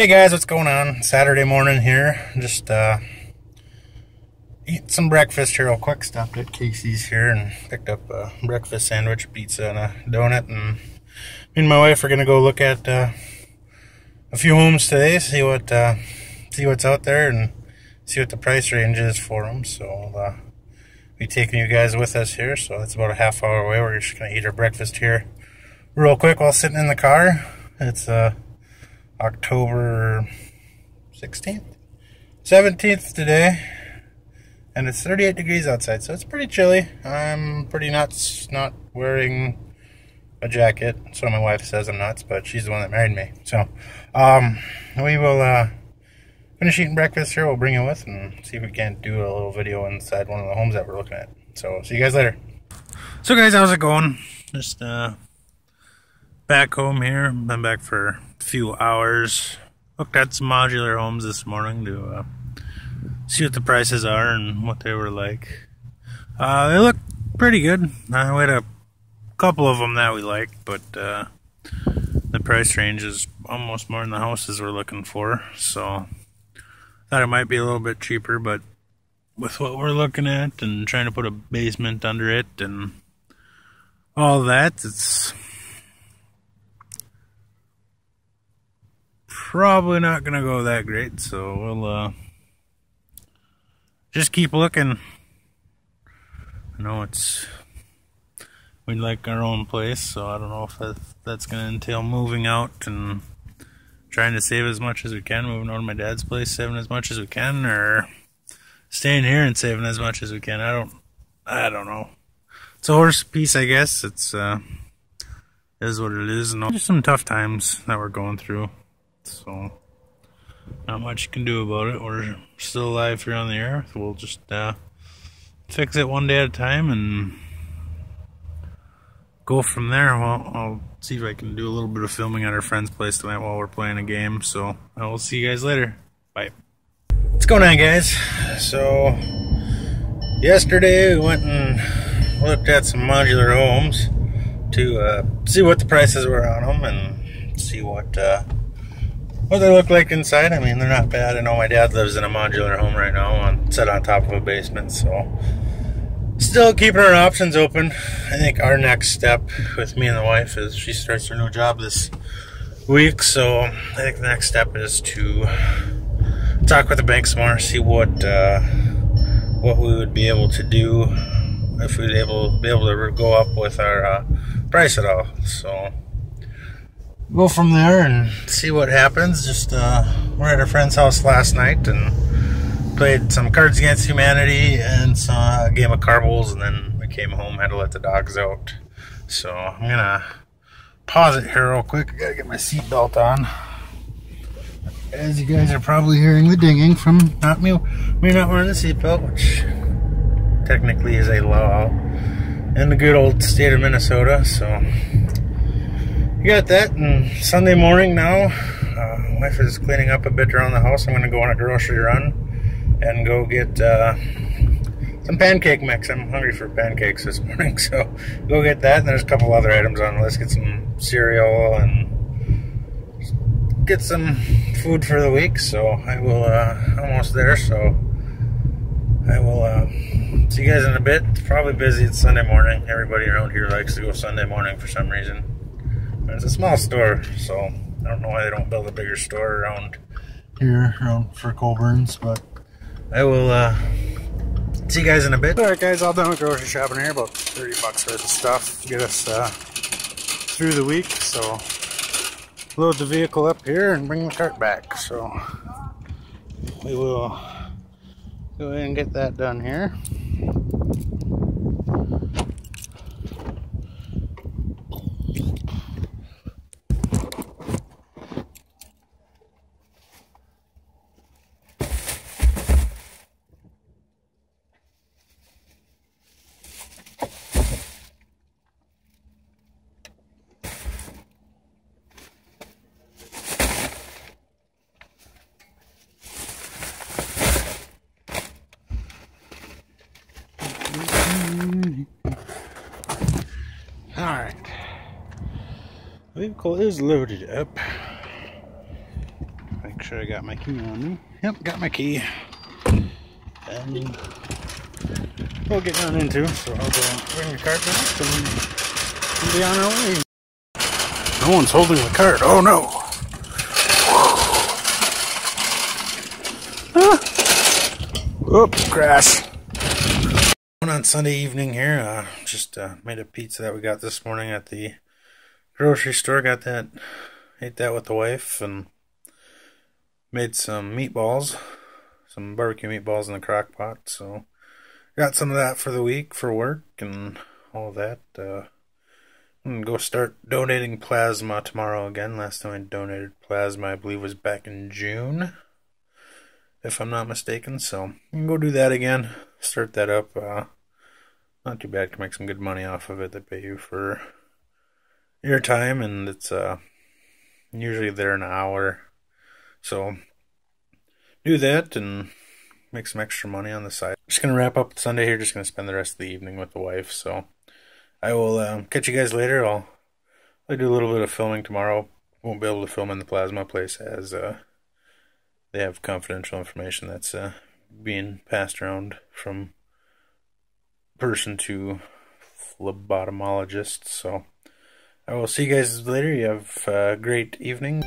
Hey guys, what's going on? Saturday morning here. Just uh, eat some breakfast here real quick. Stopped at Casey's here and picked up a breakfast sandwich, pizza, and a donut. And me and my wife are gonna go look at uh, a few homes today, see what uh, see what's out there, and see what the price range is for them. So I'll uh, be taking you guys with us here. So it's about a half hour away. We're just gonna eat our breakfast here real quick while sitting in the car. It's uh October 16th, 17th today, and it's 38 degrees outside, so it's pretty chilly. I'm pretty nuts not wearing a jacket, so my wife says I'm nuts, but she's the one that married me. So, um, we will uh, finish eating breakfast here. We'll bring you with and see if we can't do a little video inside one of the homes that we're looking at. So, see you guys later. So, guys, how's it going? Just uh, back home here. Been back for a few hours. Looked at some modular homes this morning to uh, see what the prices are and what they were like. Uh, they look pretty good. Uh, we had a couple of them that we liked, but uh, the price range is almost more than the houses we're looking for. So thought it might be a little bit cheaper, but with what we're looking at and trying to put a basement under it and all that, it's probably not gonna go that great, so we'll uh, just keep looking. I know it's we'd like our own place, so I don't know if that, that's gonna entail moving out and trying to save as much as we can, moving over to my dad's place, saving as much as we can, or staying here and saving as much as we can. I don't, I don't know. It's a horse piece, I guess. It's uh, is what it is. And just some tough times that we're going through. So, not much you can do about it. We're still alive here on the earth. We'll just uh, fix it one day at a time and go from there. Well, I'll see if I can do a little bit of filming at our friend's place tonight while we're playing a game. So, I will see you guys later. Bye. What's going on, guys? So, yesterday we went and looked at some modular homes to uh, see what the prices were on them and see what uh, what they look like inside. I mean, they're not bad. I know my dad lives in a modular home right now, on set on top of a basement, so still keeping our options open. I think our next step with me and the wife is she starts her new job this week, so I think the next step is to talk with the banks more, see what uh, what we would be able to do if we'd able be able to go up with our uh, price at all. So go from there and see what happens. Just uh, we're at a friend's house last night and played some Cards Against Humanity and saw a game of Carbles, and then we came home, had to let the dogs out. So I'm gonna pause it here real quick. I gotta get my seatbelt on. As you guys are probably hearing the dinging from not me, me not wearing the seatbelt, which technically is a law in the good old state of Minnesota. So you got that. And Sunday morning now, uh, wife is cleaning up a bit around the house. I'm going to go on a grocery run and go get uh, some pancake mix. I'm hungry for pancakes this morning, so go get that. And there's a couple other items on the list. Get some cereal and get some food for the week. So I will uh, almost there. So I will uh, see you guys in a bit. Probably busy. It's Sunday morning. Everybody around here likes to go Sunday morning for some reason. It's a small store, so I don't know why they don't build a bigger store around here, around for Coborn's, but I will uh, see you guys in a bit. Alright guys, all done with grocery shopping here, about 30 bucks worth of stuff to get us uh, through the week, so load the vehicle up here and bring the cart back, so we will go ahead and get that done here. Alright. Vehicle is loaded up. Make sure I got my key on me. Yep, got my key. And we'll get down into, so I'll go bring the cart back and be on our way. No one's holding the cart. Oh no! Ah. Oop, crash. On Sunday evening here, uh, just uh, made a pizza that we got this morning at the grocery store. Got that, ate that with the wife, and made some meatballs, some barbecue meatballs in the crock pot. So got some of that for the week for work and all that. Uh, I'm gonna go start donating plasma tomorrow again. Last time I donated plasma, I believe, was back in June, if I'm not mistaken. So go do that again. Start that up. Uh, not too bad. Can make some good money off of it. They pay you for your time, and it's uh usually there an hour. So do that and make some extra money on the side. Just gonna wrap up Sunday here. Just gonna spend the rest of the evening with the wife. So I will um, catch you guys later. I'll I do a little bit of filming tomorrow. Won't be able to film in the plasma place as uh, they have confidential information that's uh, being passed around from person to phlebotomologist. So I will see you guys later. You have a great evening.